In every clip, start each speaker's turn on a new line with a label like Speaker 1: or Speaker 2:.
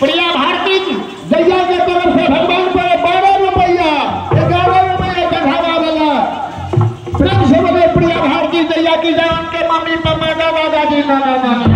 Speaker 1: प्रिया भारती जैया के तरफ़ से भगवान पर बारह रुपया, ग्यारह रुपया चढ़ावा वाला प्रेम से प्रिया भारती, जैया की जान के मम्मी पापा दादा दादाजी नाना नाम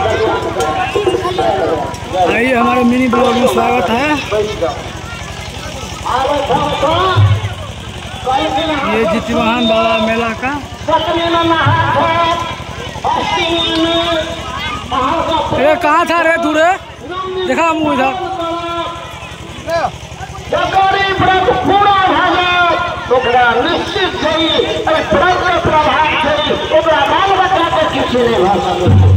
Speaker 1: आइए,
Speaker 2: हमारे मिनी ब्लॉग में स्वागत है। ये जितिवाहन बाबा मेला का। ये कहाँ था रे तू रे? देखा
Speaker 1: जायत ओकरा निश्चित एहि प्रभाव छै ओकरा बाल बच्चा के भऽ सकैत छै